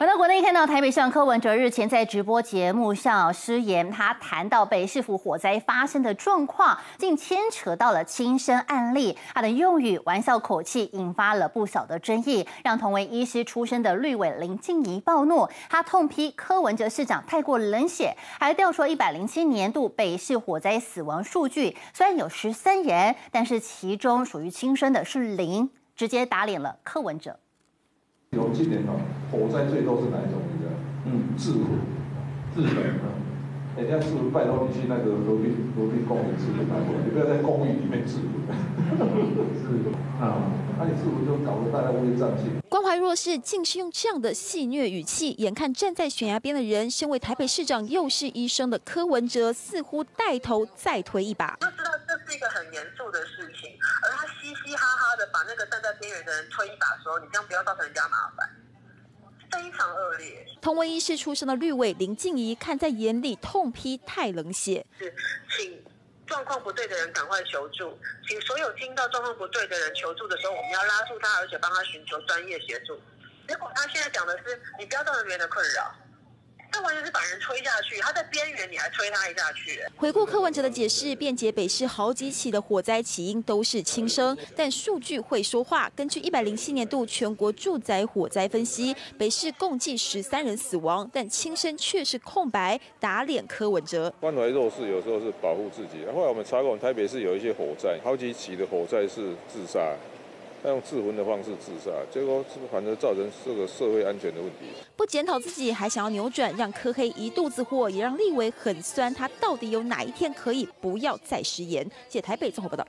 回到国内，看到台北市长柯文哲日前在直播节目上失言，他谈到北市府火灾发生的状况，竟牵扯到了亲身案例，他的用语玩笑口气引发了不小的争议，让同为医师出身的绿委林静怡暴怒，他痛批柯文哲市长太过冷血，还调说一百零七年度北市火灾死亡数据虽然有十三人，但是其中属于轻生的是零，直接打脸了柯文哲。有今年哦，火灾最多是哪一种？你知道？嗯，自焚。自焚。人家是拜托你去那个隔壁隔壁公寓自焚，你不要在公寓里面自焚。是啊，那你自焚就搞得大家乌烟瘴气。关怀弱势，竟是用这样的戏谑语气。眼看站在悬崖边的人，身为台北市长又是医生的柯文哲，似乎带头再推一把。就知道这是一个很严肃的事情，而他嘻嘻哈哈的把那个边缘的人推一把，说你这样不要造成人家麻烦，非常恶劣。同为医师出身的绿委林静怡看在眼里，痛批太冷血。是，请状况不对的人赶快求助，请所有听到状况不对的人求助的时候，我们要拉住他，而且帮他寻求专业协助。结果他现在讲的是，你不要造成别人的困扰。这完全是把人推下去，他在边缘，你还推他一下去。回顾柯文哲的解释，辩解北市好几起的火灾起因都是轻生，但数据会说话。根据一百零七年度全国住宅火灾分析，北市共计十三人死亡，但轻生却是空白，打脸柯文哲。关怀弱势有时候是保护自己。后来我们查过，台北市有一些火灾，好几起的火灾是自杀。他用自焚的方式自杀，结果反而造成这个社会安全的问题。不检讨自己，还想要扭转，让柯黑一肚子火，也让立委很酸。他到底有哪一天可以不要再食言？谢台北综合报道。